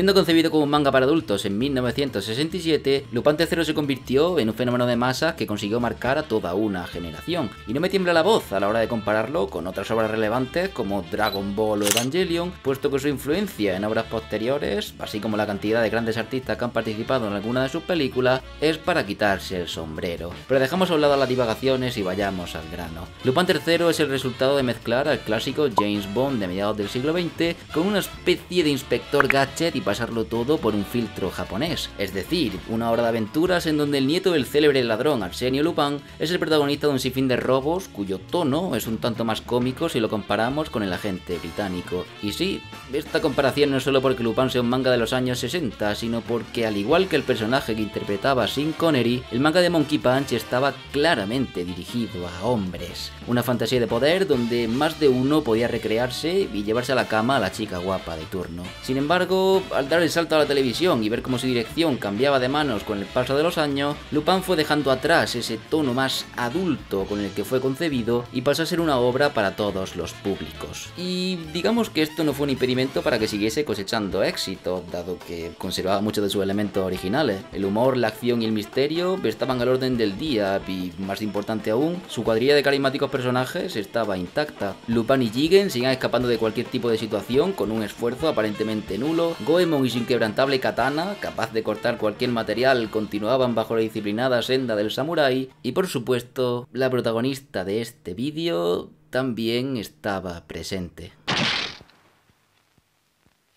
Siendo concebido como un manga para adultos en 1967, Lupin III se convirtió en un fenómeno de masas que consiguió marcar a toda una generación. Y no me tiembla la voz a la hora de compararlo con otras obras relevantes como Dragon Ball o Evangelion, puesto que su influencia en obras posteriores, así como la cantidad de grandes artistas que han participado en alguna de sus películas, es para quitarse el sombrero. Pero dejamos a un lado las divagaciones y vayamos al grano. Lupin III es el resultado de mezclar al clásico James Bond de mediados del siglo XX con una especie de inspector gadget y pasarlo todo por un filtro japonés. Es decir, una hora de aventuras en donde el nieto del célebre ladrón Arsenio Lupin es el protagonista de un sinfín de robos cuyo tono es un tanto más cómico si lo comparamos con el agente británico. Y sí, esta comparación no es solo porque Lupin sea un manga de los años 60, sino porque al igual que el personaje que interpretaba Sin Connery, el manga de Monkey Punch estaba claramente dirigido a hombres. Una fantasía de poder donde más de uno podía recrearse y llevarse a la cama a la chica guapa de turno. Sin embargo, al dar el salto a la televisión y ver cómo su dirección cambiaba de manos con el paso de los años, Lupin fue dejando atrás ese tono más adulto con el que fue concebido y pasó a ser una obra para todos los públicos. Y digamos que esto no fue un impedimento para que siguiese cosechando éxito, dado que conservaba muchos de sus elementos originales. El humor, la acción y el misterio estaban al orden del día y, más importante aún, su cuadrilla de carismáticos personajes estaba intacta. Lupin y Jigen sigan escapando de cualquier tipo de situación con un esfuerzo aparentemente nulo. Goemon y su inquebrantable katana, capaz de cortar cualquier material, continuaban bajo la disciplinada senda del samurái. Y por supuesto, la protagonista de este vídeo también estaba presente.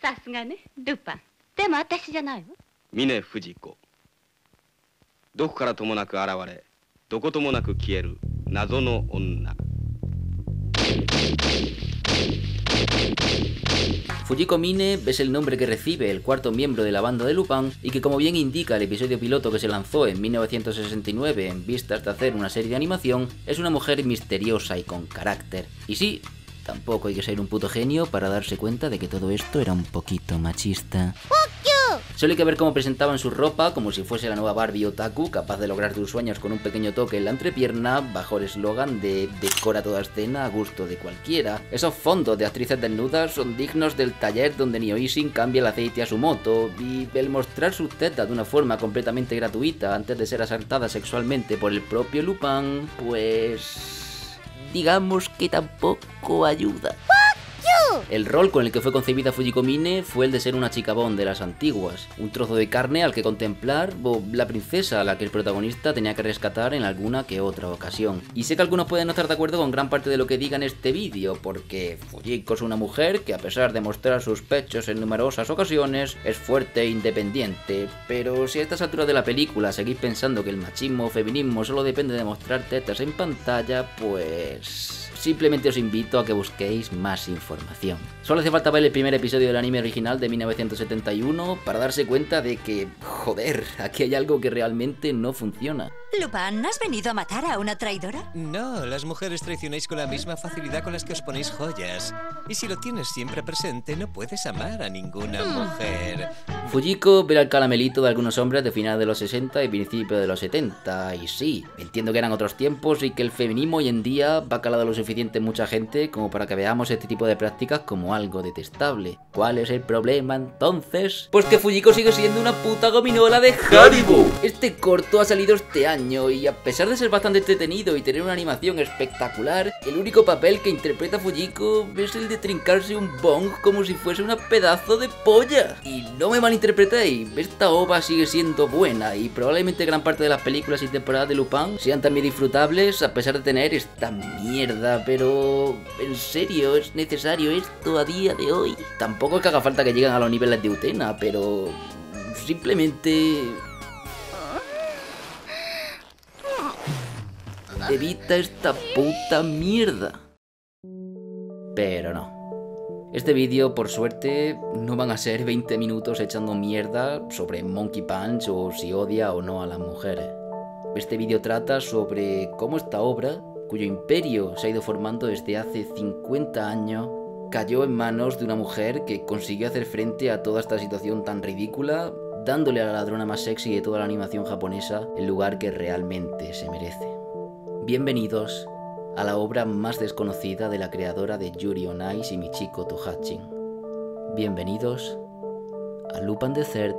さすがねルパンでも私じゃないわ峰不二子どこからともなく現れどこともなく消える謎の女 Fujiko Mine es el nombre que recibe el cuarto miembro de la banda de Lupin y que como bien indica el episodio piloto que se lanzó en 1969 en vistas de hacer una serie de animación, es una mujer misteriosa y con carácter. Y sí, tampoco hay que ser un puto genio para darse cuenta de que todo esto era un poquito machista. Solo hay que ver cómo presentaban su ropa como si fuese la nueva Barbie Otaku, capaz de lograr tus sueños con un pequeño toque en la entrepierna, bajo el eslogan de decora toda escena a gusto de cualquiera. Esos fondos de actrices desnudas son dignos del taller donde Nioisin cambia el aceite a su moto, y el mostrar sus tetas de una forma completamente gratuita antes de ser asaltada sexualmente por el propio Lupin, pues... digamos que tampoco ayuda. El rol con el que fue concebida Fujiko Mine fue el de ser una chica Bond de las antiguas, un trozo de carne al que contemplar o la princesa a la que el protagonista tenía que rescatar en alguna que otra ocasión. Y sé que algunos pueden no estar de acuerdo con gran parte de lo que diga en este vídeo, porque Fujiko es una mujer que a pesar de mostrar sus pechos en numerosas ocasiones, es fuerte e independiente, pero si a estas alturas de la película seguís pensando que el machismo o feminismo solo depende de mostrar tetas en pantalla, pues... Simplemente os invito a que busquéis más información. Solo hace falta ver el primer episodio del anime original de 1971 para darse cuenta de que, joder, aquí hay algo que realmente no funciona. Lupin, ¿has venido a matar a una traidora? No, las mujeres traicionáis con la misma facilidad con las que os ponéis joyas. Y si lo tienes siempre presente, no puedes amar a ninguna mujer. Fujiko ve al calamelito de algunos hombres de finales de los 60 y principios de los 70. Y sí, entiendo que eran otros tiempos y que el feminismo hoy en día va calado lo suficiente en mucha gente como para que veamos este tipo de prácticas como algo detestable. ¿Cuál es el problema entonces? Pues que Fujiko sigue siendo una puta gominola de Haribo. Este corto ha salido este año y a pesar de ser bastante entretenido y tener una animación espectacular, el único papel que interpreta Fujiko es el de trincarse un bong como si fuese una pedazo de polla. Y no me malinterpretéis, esta ova sigue siendo buena y probablemente gran parte de las películas y temporadas de Lupin sean también disfrutables a pesar de tener esta mierda, pero en serio, ¿es necesario esto a día de hoy? Tampoco es que haga falta que lleguen a los niveles de Utena, pero simplemente Evita esta puta mierda. Pero no. Este vídeo, por suerte, no van a ser 20 minutos echando mierda sobre Monkey Punch o si odia o no a las mujeres. Este vídeo trata sobre cómo esta obra, cuyo imperio se ha ido formando desde hace 50 años, cayó en manos de una mujer que consiguió hacer frente a toda esta situación tan ridícula, dándole a la ladrona más sexy de toda la animación japonesa el lugar que realmente se merece. Bienvenidos a la obra más desconocida de la creadora de Yuri on Ice y Michiko Tohachin. Bienvenidos a Lupin the Third,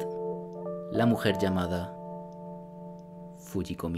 la mujer llamada Fujiko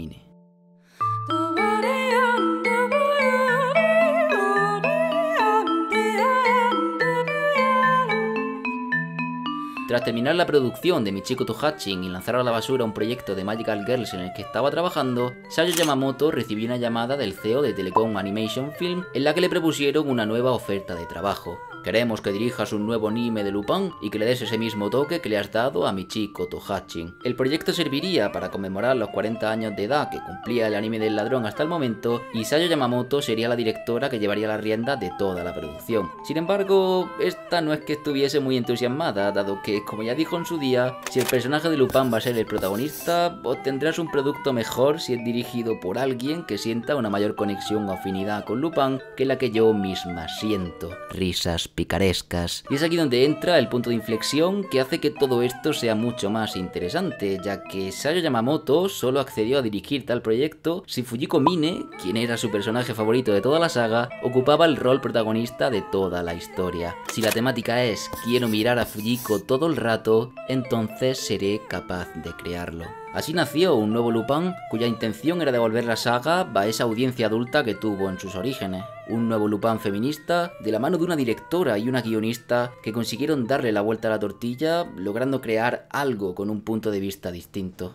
Tras terminar la producción de Michiko to Hatching y lanzar a la basura un proyecto de Magical Girls en el que estaba trabajando, Sayo Yamamoto recibió una llamada del CEO de Telecom Animation Film en la que le propusieron una nueva oferta de trabajo. Queremos que dirijas un nuevo anime de Lupin y que le des ese mismo toque que le has dado a Michiko Tohachin. El proyecto serviría para conmemorar los 40 años de edad que cumplía el anime del ladrón hasta el momento y Sayo Yamamoto sería la directora que llevaría la rienda de toda la producción. Sin embargo, esta no es que estuviese muy entusiasmada, dado que, como ya dijo en su día, si el personaje de Lupin va a ser el protagonista, obtendrás un producto mejor si es dirigido por alguien que sienta una mayor conexión o afinidad con Lupin que la que yo misma siento. Risas picarescas. Y es aquí donde entra el punto de inflexión que hace que todo esto sea mucho más interesante, ya que Sayo Yamamoto solo accedió a dirigir tal proyecto si Fujiko Mine, quien era su personaje favorito de toda la saga, ocupaba el rol protagonista de toda la historia. Si la temática es quiero mirar a Fujiko todo el rato, entonces seré capaz de crearlo. Así nació un nuevo Lupin cuya intención era devolver la saga a esa audiencia adulta que tuvo en sus orígenes Un nuevo Lupin feminista de la mano de una directora y una guionista que consiguieron darle la vuelta a la tortilla logrando crear algo con un punto de vista distinto.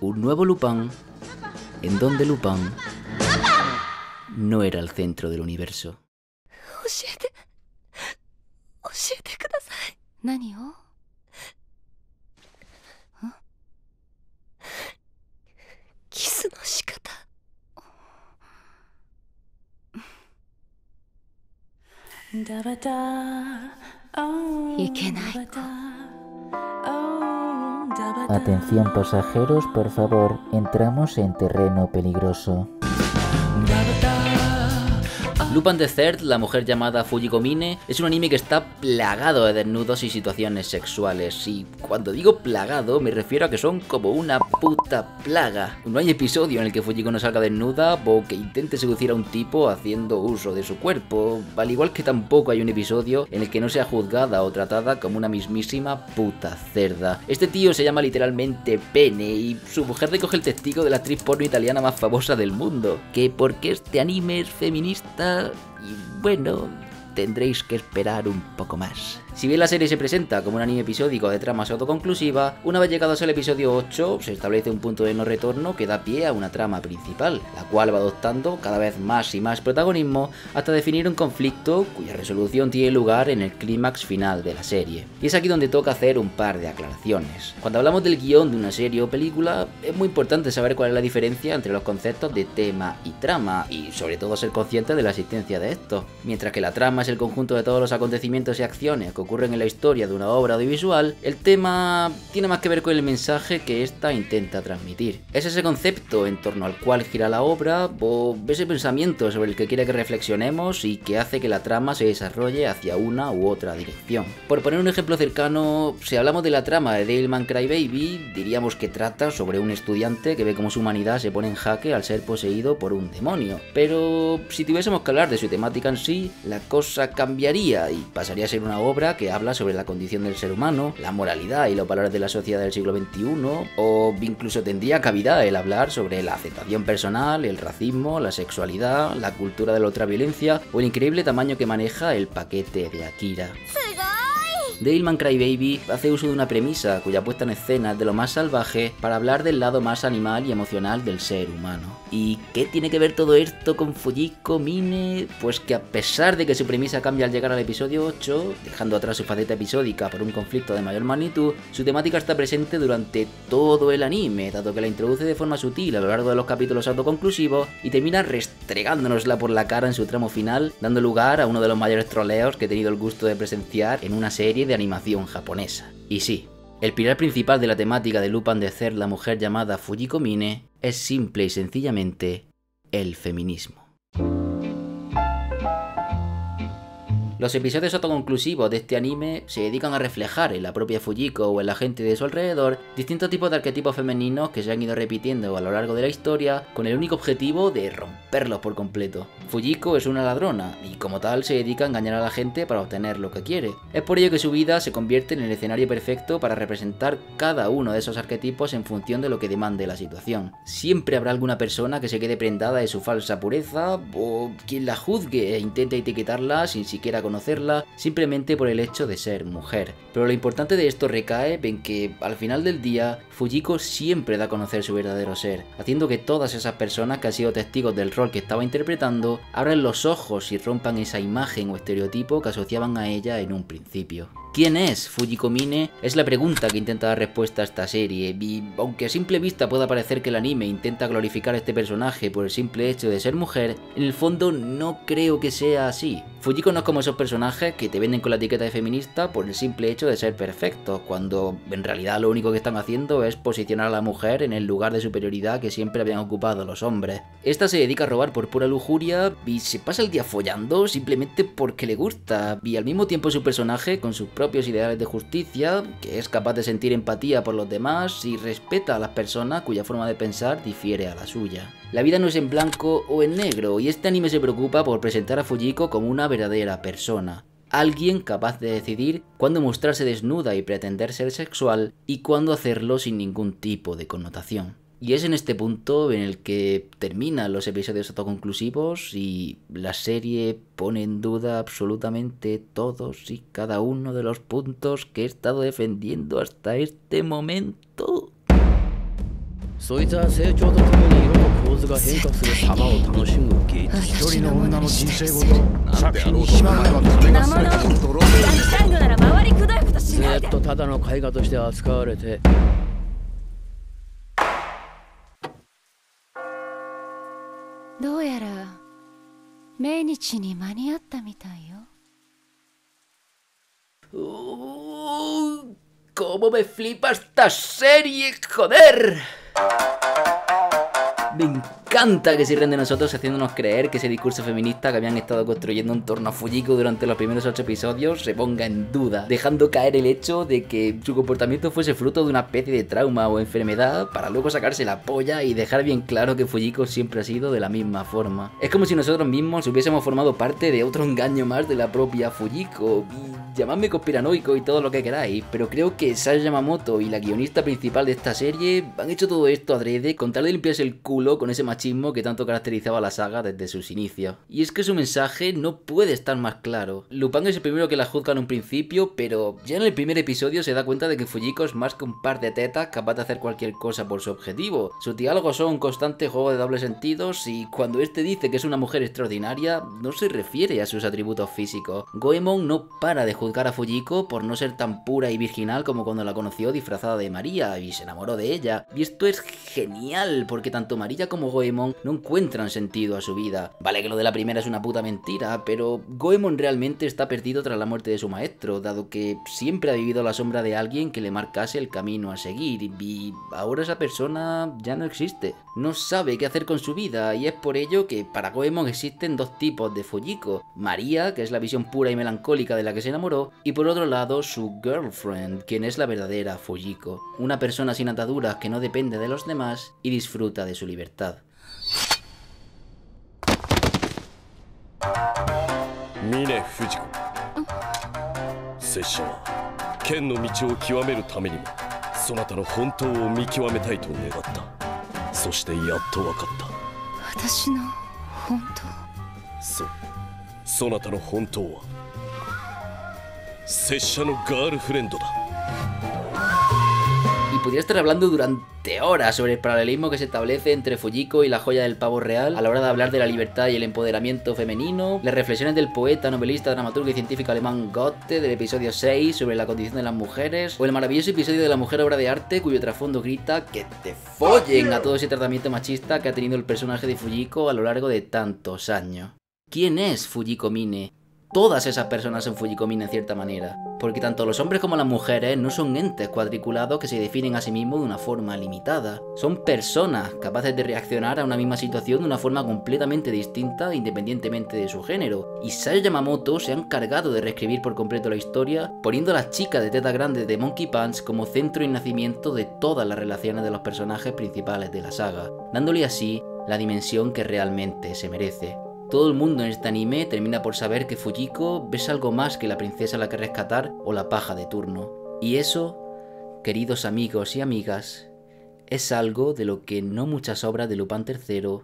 Un nuevo Lupin en donde Lupin no era el centro del universo. 教えて教えてください何を Atención pasajeros, por favor, entramos en terreno peligroso. Lupin the Third, la mujer llamada Fujiko Mine, es un anime que está plagado de desnudos y situaciones sexuales. Y cuando digo plagado, me refiero a que son como una puta plaga. No hay episodio en el que Fujiko no salga desnuda o que intente seducir a un tipo haciendo uso de su cuerpo. Al igual que tampoco hay un episodio en el que no sea juzgada o tratada como una mismísima puta cerda. Este tío se llama literalmente Pene y su mujer recoge el testigo de la actriz porno italiana más famosa del mundo. Que porque este anime es feminista y bueno, tendréis que esperar un poco más. Si bien la serie se presenta como un anime episódico de trama autoconclusiva, una vez llegados al episodio 8 se establece un punto de no retorno que da pie a una trama principal, la cual va adoptando cada vez más y más protagonismo hasta definir un conflicto cuya resolución tiene lugar en el clímax final de la serie. Y es aquí donde toca hacer un par de aclaraciones. Cuando hablamos del guion de una serie o película, es muy importante saber cuál es la diferencia entre los conceptos de tema y trama, y sobre todo ser consciente de la existencia de estos. Mientras que la trama es el conjunto de todos los acontecimientos y acciones que ocurren en la historia de una obra audiovisual, el tema tiene más que ver con el mensaje que ésta intenta transmitir. Es ese concepto en torno al cual gira la obra o ese pensamiento sobre el que quiere que reflexionemos y que hace que la trama se desarrolle hacia una u otra dirección. Por poner un ejemplo cercano, si hablamos de la trama de Devilman Crybaby, diríamos que trata sobre un estudiante que ve cómo su humanidad se pone en jaque al ser poseído por un demonio. Pero si tuviésemos que hablar de su temática en sí, la cosa cambiaría y pasaría a ser una obra que habla sobre la condición del ser humano, la moralidad y los valores de la sociedad del siglo XXI, o incluso tendría cavidad el hablar sobre la aceptación personal, el racismo, la sexualidad, la cultura de la ultraviolencia o el increíble tamaño que maneja el paquete de Akira. Devilman Crybaby hace uso de una premisa cuya puesta en escena es de lo más salvaje para hablar del lado más animal y emocional del ser humano. ¿Y qué tiene que ver todo esto con Fujiko Mine? Pues que a pesar de que su premisa cambia al llegar al episodio 8, dejando atrás su faceta episódica por un conflicto de mayor magnitud, su temática está presente durante todo el anime, dado que la introduce de forma sutil a lo largo de los capítulos autoconclusivos y termina restregándonosla por la cara en su tramo final, dando lugar a uno de los mayores troleos que he tenido el gusto de presenciar en una serie de animación japonesa. Y sí, el pilar principal de la temática de Lupin de ser la mujer llamada Fujiko Mine es simple y sencillamente el feminismo. Los episodios autoconclusivos de este anime se dedican a reflejar en la propia Fujiko o en la gente de su alrededor distintos tipos de arquetipos femeninos que se han ido repitiendo a lo largo de la historia con el único objetivo de romperlos por completo. Fujiko es una ladrona y como tal se dedica a engañar a la gente para obtener lo que quiere. Es por ello que su vida se convierte en el escenario perfecto para representar cada uno de esos arquetipos en función de lo que demande la situación. Siempre habrá alguna persona que se quede prendada de su falsa pureza o quien la juzgue e intente etiquetarla sin siquiera conocerla simplemente por el hecho de ser mujer. Pero lo importante de esto recae en que al final del día Fujiko siempre da a conocer su verdadero ser, haciendo que todas esas personas que han sido testigos del rol que estaba interpretando abran los ojos y rompan esa imagen o estereotipo que asociaban a ella en un principio. ¿Quién es Fujiko Mine? Es la pregunta que intenta dar respuesta a esta serie, y aunque a simple vista pueda parecer que el anime intenta glorificar a este personaje por el simple hecho de ser mujer, en el fondo no creo que sea así. Fujiko no es como esos personajes que te venden con la etiqueta de feminista por el simple hecho de ser perfectos, cuando en realidad lo único que están haciendo es posicionar a la mujer en el lugar de superioridad que siempre habían ocupado los hombres. Esta se dedica a robar por pura lujuria y se pasa el día follando simplemente porque le gusta, y al mismo tiempo su personaje con sus propios ideales de justicia, que es capaz de sentir empatía por los demás y respeta a las personas cuya forma de pensar difiere a la suya. La vida no es en blanco o en negro, y este anime se preocupa por presentar a Fujiko como una verdadera persona. Alguien capaz de decidir cuándo mostrarse desnuda y pretender ser sexual y cuándo hacerlo sin ningún tipo de connotación. Y es en este punto en el que terminan los episodios autoconclusivos y la serie pone en duda absolutamente todos y cada uno de los puntos que he estado defendiendo hasta este momento. そいつは成長とともに色の構図が変化する様を楽しむ芸術一人の女の人生ごと作品にしまうのは？金が全ての泥最後なら回りくどいことしずないでっとただの絵画として扱われてどうやら命日に間に合ったみたいよ Uh, ¿Cómo me flipa esta serie? ¡Joder! Música Me encanta que se ríen de nosotros haciéndonos creer que ese discurso feminista que habían estado construyendo en torno a Fujiko durante los primeros ocho episodios se ponga en duda, dejando caer el hecho de que su comportamiento fuese fruto de una especie de trauma o enfermedad para luego sacarse la polla y dejar bien claro que Fujiko siempre ha sido de la misma forma. Es como si nosotros mismos hubiésemos formado parte de otro engaño más de la propia Fujiko. Y llamadme conspiranoico y todo lo que queráis, pero creo que Saya Yamamoto y la guionista principal de esta serie han hecho todo esto adrede con tal de limpiarse el culo con ese machismo que tanto caracterizaba a la saga desde sus inicios. Y es que su mensaje no puede estar más claro. Lupin es el primero que la juzga en un principio, pero ya en el primer episodio se da cuenta de que Fujiko es más que un par de tetas capaz de hacer cualquier cosa por su objetivo. Sus diálogos son un constante juego de dobles sentidos y cuando este dice que es una mujer extraordinaria, no se refiere a sus atributos físicos. Goemon no para de juzgar a Fujiko por no ser tan pura y virginal como cuando la conoció disfrazada de María y se enamoró de ella. Y esto es genial porque tanto María como Goemon no encuentran sentido a su vida. Vale que lo de la primera es una puta mentira, pero Goemon realmente está perdido tras la muerte de su maestro, dado que siempre ha vivido a la sombra de alguien que le marcase el camino a seguir y ahora esa persona ya no existe. No sabe qué hacer con su vida y es por ello que para Goemon existen dos tipos de Fujiko. María, que es la visión pura y melancólica de la que se enamoró, y por otro lado su girlfriend, quien es la verdadera Fujiko. Una persona sin ataduras que no depende de los demás y disfruta de su libertad. libertad. 剣の道を極めるためにもそなたの本当を見極めたいと願ったそしてやっと分かった私の本当そうそなたの本当は拙者のガールフレンドだ podría estar hablando durante horas sobre el paralelismo que se establece entre Fujiko y la joya del pavo real a la hora de hablar de la libertad y el empoderamiento femenino, las reflexiones del poeta, novelista, dramaturgo y científico alemán Goethe del episodio 6 sobre la condición de las mujeres, o el maravilloso episodio de la mujer obra de arte cuyo trasfondo grita que te follen a todo ese tratamiento machista que ha tenido el personaje de Fujiko a lo largo de tantos años. ¿Quién es Fujiko Mine? Todas esas personas son Fujikomin en cierta manera, porque tanto los hombres como las mujeres no son entes cuadriculados que se definen a sí mismos de una forma limitada, son personas capaces de reaccionar a una misma situación de una forma completamente distinta independientemente de su género, y Sayo Yamamoto se ha encargado de reescribir por completo la historia, poniendo a las chicas de teta grande de Monkey Punch como centro y nacimiento de todas las relaciones de los personajes principales de la saga, dándole así la dimensión que realmente se merece. Todo el mundo en este anime termina por saber que Fujiko es algo más que la princesa a la que rescatar o la paja de turno. Y eso, queridos amigos y amigas, es algo de lo que no muchas obras de Lupin III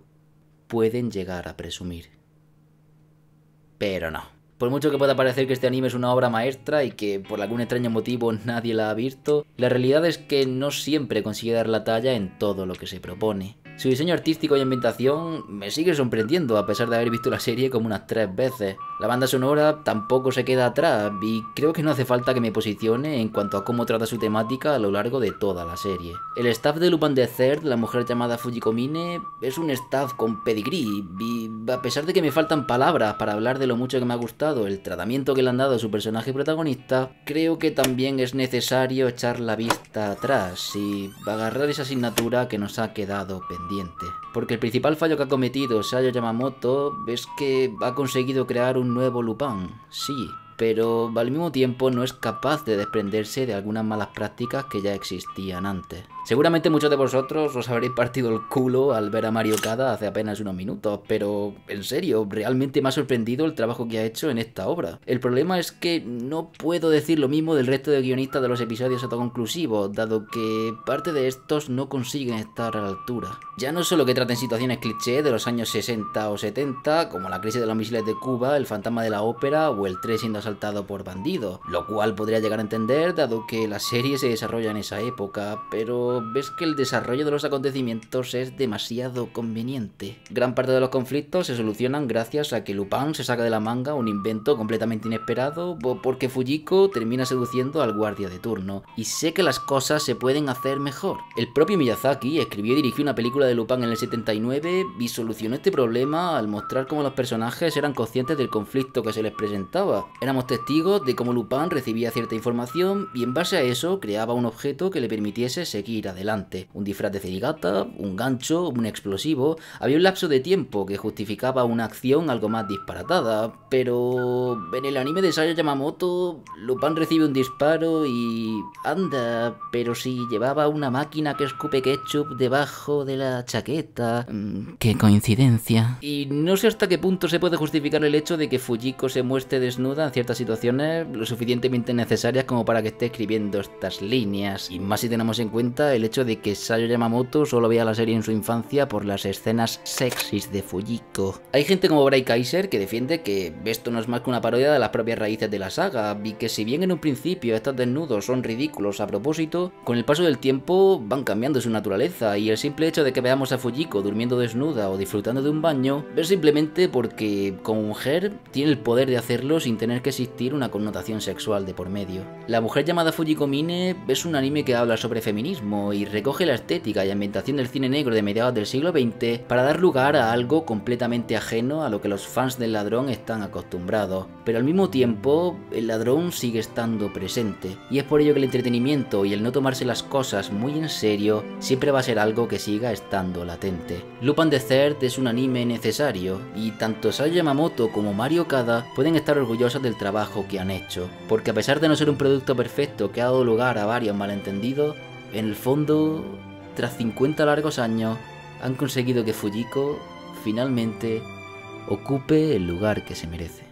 pueden llegar a presumir. Pero no. Por mucho que pueda parecer que este anime es una obra maestra y que por algún extraño motivo nadie la ha visto, la realidad es que no siempre consigue dar la talla en todo lo que se propone. Su diseño artístico y ambientación me sigue sorprendiendo a pesar de haber visto la serie como unas tres veces. La banda sonora tampoco se queda atrás y creo que no hace falta que me posicione en cuanto a cómo trata su temática a lo largo de toda la serie. El staff de Lupin the Third, la mujer llamada Fujikomine, es un staff con pedigree y a pesar de que me faltan palabras para hablar de lo mucho que me ha gustado el tratamiento que le han dado a su personaje protagonista, creo que también es necesario echar la vista atrás y agarrar esa asignatura que nos ha quedado pendiente. Porque el principal fallo que ha cometido Sayo Yamamoto es que ha conseguido crear un nuevo Lupin, sí, pero al mismo tiempo no es capaz de desprenderse de algunas malas prácticas que ya existían antes. Seguramente muchos de vosotros os habréis partido el culo al ver a Mario Kada hace apenas unos minutos, pero en serio, realmente me ha sorprendido el trabajo que ha hecho en esta obra. El problema es que no puedo decir lo mismo del resto de guionistas de los episodios autoconclusivos, dado que parte de estos no consiguen estar a la altura. Ya no solo que traten situaciones cliché de los años 60 o 70, como la crisis de los misiles de Cuba, el fantasma de la ópera o el tren siendo asaltado por bandidos, lo cual podría llegar a entender dado que la serie se desarrolla en esa época, pero ves que el desarrollo de los acontecimientos es demasiado conveniente. Gran parte de los conflictos se solucionan gracias a que Lupin se saca de la manga un invento completamente inesperado o porque Fujiko termina seduciendo al guardia de turno. Y sé que las cosas se pueden hacer mejor. El propio Miyazaki escribió y dirigió una película de Lupin en el 79 y solucionó este problema al mostrar cómo los personajes eran conscientes del conflicto que se les presentaba. Éramos testigos de cómo Lupin recibía cierta información y en base a eso creaba un objeto que le permitiese seguir adelante. Un disfraz de cerigata, un gancho, un explosivo. Había un lapso de tiempo que justificaba una acción algo más disparatada, pero en el anime de Sayo Yamamoto, Lupin recibe un disparo y... anda, pero si llevaba una máquina que escupe ketchup debajo de la chaqueta... Mm, qué coincidencia. Y no sé hasta qué punto se puede justificar el hecho de que Fujiko se muestre desnuda en ciertas situaciones lo suficientemente necesarias como para que esté escribiendo estas líneas. Y más si tenemos en cuenta el hecho de que Sayo Yamamoto solo veía la serie en su infancia por las escenas sexys de Fujiko. Hay gente como Bray Kaiser que defiende que esto no es más que una parodia de las propias raíces de la saga y que si bien en un principio estos desnudos son ridículos a propósito, con el paso del tiempo van cambiando su naturaleza y el simple hecho de que veamos a Fujiko durmiendo desnuda o disfrutando de un baño es simplemente porque como mujer tiene el poder de hacerlo sin tener que existir una connotación sexual de por medio. La mujer llamada Fujiko Mine es un anime que habla sobre feminismo y recoge la estética y ambientación del cine negro de mediados del siglo XX para dar lugar a algo completamente ajeno a lo que los fans del ladrón están acostumbrados. Pero al mismo tiempo, el ladrón sigue estando presente, y es por ello que el entretenimiento y el no tomarse las cosas muy en serio siempre va a ser algo que siga estando latente. Lupin the Third es un anime necesario, y tanto Sayo Yamamoto como Mario Kada pueden estar orgullosos del trabajo que han hecho, porque a pesar de no ser un producto perfecto que ha dado lugar a varios malentendidos, en el fondo, tras 50 largos años, han conseguido que Fujiko finalmente ocupe el lugar que se merece.